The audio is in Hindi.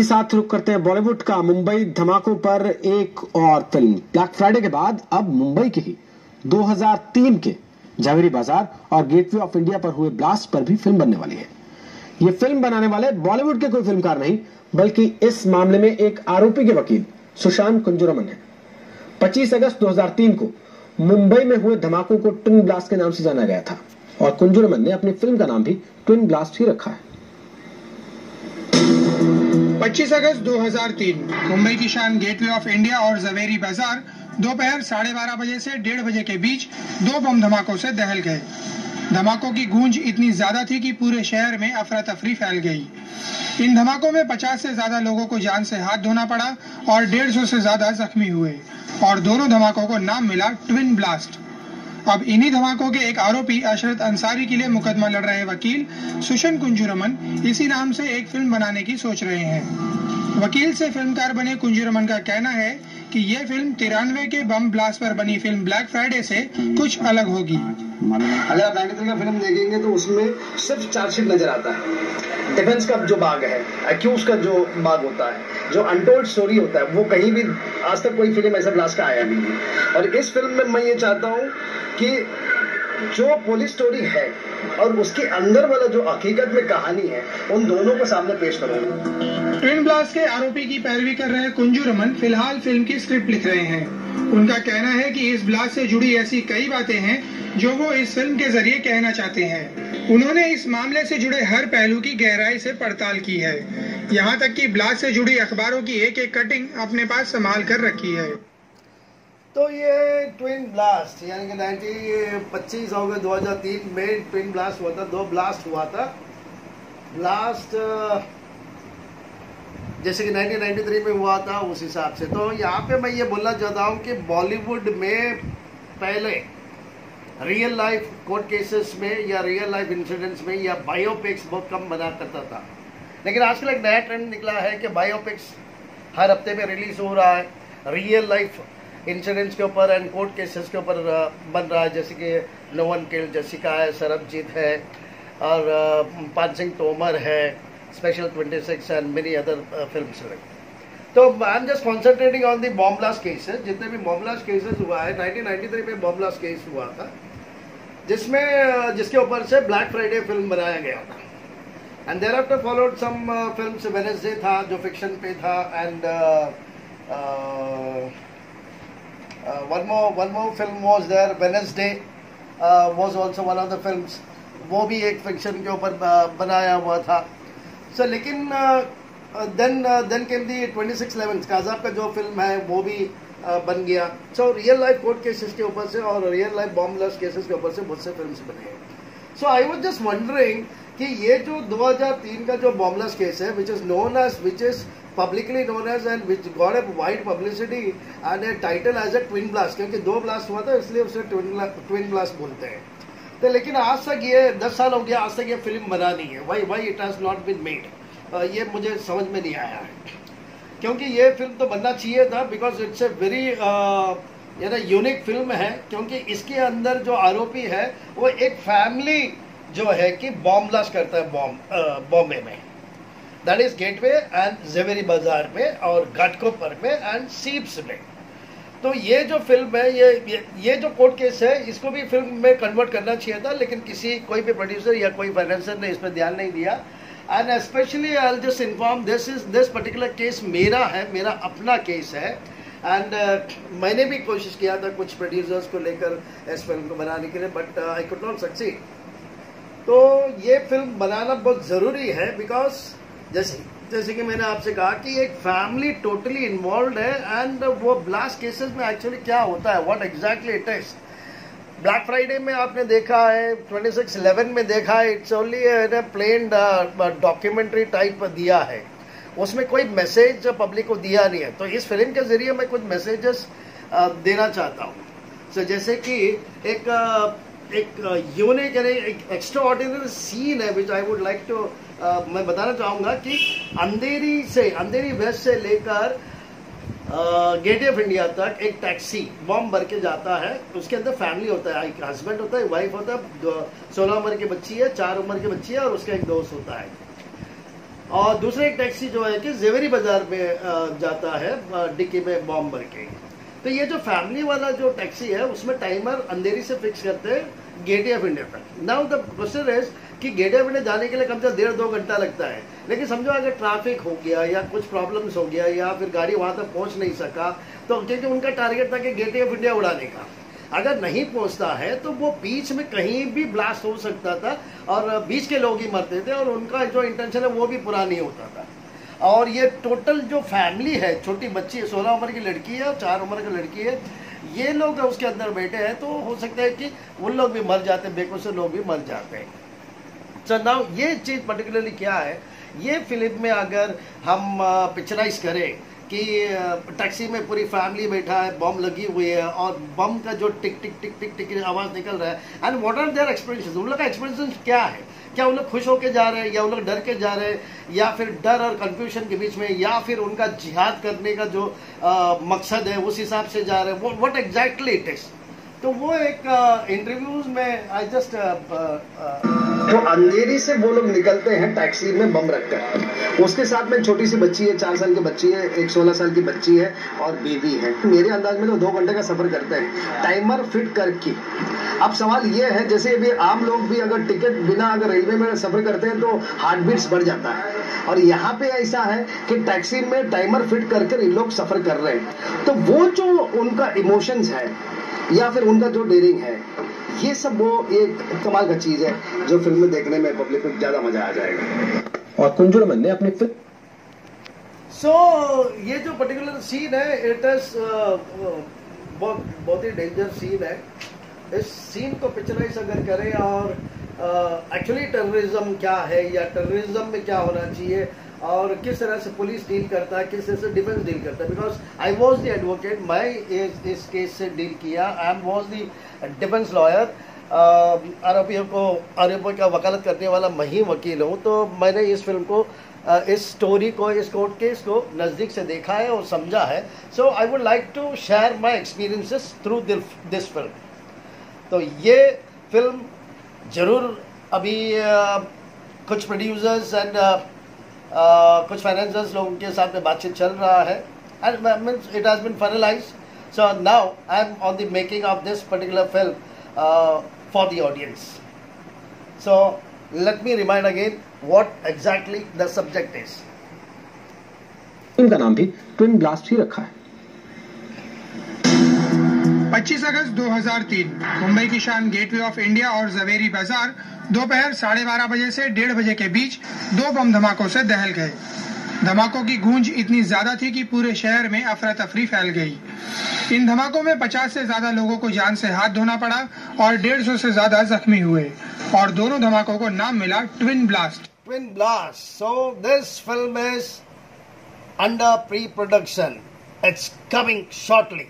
के साथ रुक करते हैं बॉलीवुड का मुंबई धमाकों पर एक और फ़िल्म। ब्लैक फ्राइडे के बाद अब मुंबई के ही 2003 के जवेरी बाज़ार और गेटवे ऑफ़ इंडिया पर हुए ब्लास्ट पर भी फ़िल्म बनने वाली है। ये फ़िल्म बनाने वाले बॉलीवुड के कोई फिल्मकार नहीं, बल्कि इस मामले में एक आरोपी के वकील, सुशांत कुंजुरमन है। 25 अगस्त 2003 को मुंबई में हुए धमाकों को ट्विन ब्लास्ट के नाम से जाना गया था और कुंजुरमन ने अपनी फ़िल्म का नाम भी ट्विन ब्लास्ट ही रखा है। 25 अगस्त 2003 मुंबई की शान गेटवे ऑफ़ इंडिया और जवेरी बाज़ार दोपहर साढ़े बारह बजे से डेढ़ बजे के बीच दो बम धमाकों से दहल गए। धमाकों की गूंज इतनी ज़्यादा थी कि पूरे शहर में अफरा तफरी फैल गई। इन धमाकों में 50 से ज़्यादा लोगों को जान से हाथ धोना पड़ा और डेढ़ सौ ज़्यादा जख्मी हुए और दोनों धमाकों को नाम मिला ट्विन ब्लास्ट। अब इन्हीं धमाकों के एक आरोपी अशरत अंसारी के लिए मुकदमा लड़ रहे वकील सुशन कुंजुरमन इसी नाम से एक फ़िल्म बनाने की सोच रहे हैं। वकील से फिल्मकार बने कुंजुरमन का कहना है कि ये फ़िल्म तिरानवे के बम ब्लास्ट पर बनी फ़िल्म ब्लैक फ्राइडे से कुछ अलग होगी। अगर आप फ़िल्म देखेंगे तो उसमें सिर्फ़ चार्जशीट नज़र आता है। डिफेंस का जो बाग है अक्यूज का जो बाग होता है, जो अनटोल्ड स्टोरी होता है, वो कहीं भी आज तक कोई फ़िल्म ऐसा ब्लास्ट का आया नहीं है। और इस फ़िल्म में मैं ये चाहता हूँ कि जो पुलिस स्टोरी है और उसके अंदर वाला जो हकीकत में कहानी है, उन दोनों को सामने पेश करूँगा ट्विन ब्लास्ट के आरोपी की पैरवी कर रहे कुंजू रमन, फ़िलहाल फ़िल्म की स्क्रिप्ट लिख रहे हैं। उनका कहना है कि इस ब्लास्ट से जुड़ी ऐसी कई बातें हैं जो वो इस फ़िल्म के ज़रिए कहना चाहते हैं। उन्होंने इस मामले से जुड़े हर पहलू की गहराई से पड़ताल की है। यहाँ तक कि ब्लास्ट से जुड़ी अखबारों की एक एक कटिंग अपने पास संभाल कर रखी है। तो ये ट्विन ब्लास्ट, यानी कि नाइनटी पच्चीस अगस्त 2003 में ट्विन ब्लास्ट हुआ था, दो ब्लास्ट हुआ था। ब्लास्ट, जैसे कि 1993 में हुआ था, उस हिसाब से। तो यहाँ पे मैं ये बोलना चाहता हूँ कि बॉलीवुड में पहले रियल लाइफ कोर्ट केसेस में या रियल लाइफ इंसिडेंट्स में या बायोपिक्स बहुत कम बना करता था। लेकिन आजकल एक नया ट्रेंड निकला है कि बायोपिक्स हर हफ़्ते में रिलीज़ हो रहा है। रियल लाइफ इंसिडेंट्स के ऊपर एंड कोर्ट केसेस के ऊपर बन रहा है। जैसे कि नोवन किल जसिका है सरबजीत है, और पान सिंह तोमर है special 26 and many other film तो I am just concentrating on the bomb blast cases जितने भी बॉम्ब ब्लास्ट केसेस हुआ है 1993 में बॉम्ब ब्लास्ट केस हुआ था। जिसमें जिसके ऊपर से ब्लैक फ्राइडे फ़िल्म बनाया गया था। And thereafter followed some film Wednesday था जो फिक्शन पे था and more one more film was there Wednesday uh, was also one of the films. वो भी एक फिक्शन के ऊपर बनाया हुआ था। सर लेकिन then then came the twenty six eleven काजाब का जो फ़िल्म है वो भी बन गया। So real life court cases के ऊपर से और real life bomb blast cases के ऊपर से बहुत से फ़िल्म बने हैं। So I was just wondering कि ये जो 2003 का जो बॉम्बलेस केस है which is known as which is publicly known as and which got a wide publicity and a title as a twin blast क्योंकि दो ब्लास्ट हुआ था, इसलिए उसे ट्विन ब्लास्ट बोलते हैं। तो लेकिन आज तक ये दस साल हो गया, आज तक ये फ़िल्म बना नहीं है। Why why it has not been made ये मुझे समझ में नहीं आया है। क्योंकि ये फ़िल्म तो बनना चाहिए था बिकॉज़ इट्स ए वेरी ये ना यूनिक फ़िल्म है क्योंकि इसके अंदर जो आरोपी है वो एक फैमिली जो है कि बॉम्ब ब्लास्ट करता है बॉम्ब बॉम्बे में। That is Gateway and Zaveri Bazaar में और घाटकोपर में एंड सीप्स में। तो ये जो फ़िल्म है ये ये, ये जो कोर्ट केस है इसको भी फ़िल्म में कन्वर्ट करना चाहिए था लेकिन किसी कोई भी प्रोड्यूसर या कोई फाइनेंसर ने इस पर ध्यान नहीं दिया। And specially I just inform this is this particular case मेरा है मेरा अपना केस है। एंड uh, मैंने भी कोशिश किया था कुछ प्रोड्यूसर्स को लेकर इस फ़िल्म को बनाने के लिए but I could not succeed तो ये फ़िल्म बनाना बहुत ज़रूरी है बिकॉज़ जैसे जैसे कि मैंने आपसे कहा कि एक फैमिली टोटली इन्वॉल्व है एंड वो ब्लास्ट केसेस में एक्चुअली क्या होता है what exactly it is Black Friday में आपने देखा है ट्वेंटी सिक्स इलेवन में देखा है it's only plain documentary type दिया है। उसमें कोई मैसेज पब्लिक को दिया नहीं है। तो इस फ़िल्म के ज़रिए मैं कुछ मैसेजेस uh, देना चाहता हूँ। So, जैसे कि एक uh, एक यूनिक यानी एक एक्स्ट्रा ऑर्डिनरी सीन है which I would like to मैं बताना चाहूँगा कि अंधेरी से अंधेरी वेस्ट से लेकर गेट ऑफ़ इंडिया तक एक टैक्सी बॉम्ब भर के जाता है। उसके अंदर फैमिली होता है, एक हस्बैंड होता है वाइफ होता है सोलह उम्र की बच्ची है, चार उम्र की बच्ची है और उसका एक दोस्त होता है। और दूसरा एक टैक्सी जो है कि जेवरी बाज़ार में जाता है डिक्की में बॉम्ब भर के। तो ये जो फैमिली वाला जो टैक्सी है, उसमें टाइमर अंधेरी से फिक्स करते हैं गेटवे ऑफ़ इंडिया तक। नाउ द क्वेश्चन इज़ कि ऑफ़ इंडिया जाने के लिए कम से कम डेढ़ दो घंटा लगता है। लेकिन समझो अगर ट्रैफ़िक हो गया या कुछ प्रॉब्लम्स हो गया या फिर गाड़ी वहाँ तक पहुँच नहीं सका तो क्योंकि उनका टारगेट था कि गेटवे ऑफ़ इंडिया उड़ाने का। अगर नहीं पहुँचता है तो वो बीच में कहीं भी ब्लास्ट हो सकता था और बीच के लोग ही मरते थे और उनका जो इंटेंशन है वो भी पूरा नहीं होता था। और ये टोटल जो फैमिली है, छोटी बच्ची है, सोलह उम्र की लड़की है और चार उम्र की लड़की है, ये लोग उसके अंदर बैठे हैं तो हो सकता है कि उन लोग भी मर जाते हैं बेकुशल लोग भी मर जाते हैं। सो ये चीज़ पर्टिकुलरली क्या है? ये फ़िल्म में अगर हम पिक्चराइज करें कि टैक्सी में पूरी फैमिली बैठा है बम लगी हुई है और बम का जो टिक टिक टिक टिक टिक आवाज़ निकल रहा है and what are their experience उन लोग का एक्सपीरियंस क्या है? क्या उन लोग खुश होकर जा रहे हैं या उन लोग डर के जा रहे हैं या फिर डर और कंफ्यूजन के बीच में या फिर उनका जिहाद करने का जो आ, मकसद है उस हिसाब से जा रहे हैं? वट एग्जैक्टली इट इज़ तो वो एक इंटरव्यूज़ में आई जस्ट तो अंधेरी से वो लोग निकलते हैं टैक्सी में बम रखकर। उसके साथ में छोटी सी बच्ची है, चार साल की बच्ची है, एक सोलह साल की बच्ची है और बीवी है। मेरे अंदाज में तो दो घंटे का सफ़र करते हैं। टाइमर फिट करके। अब सवाल ये है, जैसे अभी आम लोग भी अगर टिकट बिना अगर रेलवे में सफ़र करते हैं तो हार्ट बीट्स बढ़ जाता है। और यहाँ पे ऐसा है कि टैक्सी में टाइमर फिट करके लोग सफ़र कर रहे हैं। तो वो जो उनका इमोशंस है, या फिर उनका जो डेरिंग है ये सब वो एक कमाल का चीज़ है जो फ़िल्म में देखने में पब्लिक को ज़्यादा मज़ा आ जाएगा। और कुंजुर मन ने अपनी फ़िल्म सो so, ये जो पर्टिकुलर सीन है इट इज़ बहुत बहुत ही डेंजर सीन है। इस सीन को पिक्चराइज अगर करें और एक्चुअली uh, टेररिज्म क्या है या टेररिज्म में क्या होना चाहिए और किस तरह से पुलिस डील करता है किस तरह से डिफेंस डील करता है? Because I was the advocate मैं इस, केस से डील किया I am was the defence lawyer आरोपियों को आरोपियों का वकालत करने वाला मैं ही वकील हूँ तो मैंने इस फ़िल्म को uh, इस स्टोरी को इस कोर्ट केस को नज़दीक से देखा है और समझा है। So I would like to share my experiences through this film तो ये फ़िल्म ज़रूर अभी uh, कुछ प्रोड्यूसर्स एंड कुछ फाइनेंसर्स लोगों के साथ में बातचीत चल रहा है। And means it has been finalise so now I am on the making of this particular film for the audience so let me remind again what exactly the subject is. इनका नाम भी ट्विन ब्लास्ट ही रखा है। 25 अगस्त 2003 मुंबई की शान गेटवे ऑफ़ इंडिया और जवेरी बाज़ार दोपहर साढ़े बारह बजे से डेढ़ बजे के बीच दो बम धमाकों से दहल गए। धमाकों की गूंज इतनी ज़्यादा थी कि पूरे शहर में अफरा तफरी फैल गई। इन धमाकों में 50 से ज़्यादा लोगों को जान से हाथ धोना पड़ा और 150 से ज़्यादा जख्मी हुए और दोनों धमाकों को नाम मिला twin blast twin blast so this film is under pre production it's coming shortly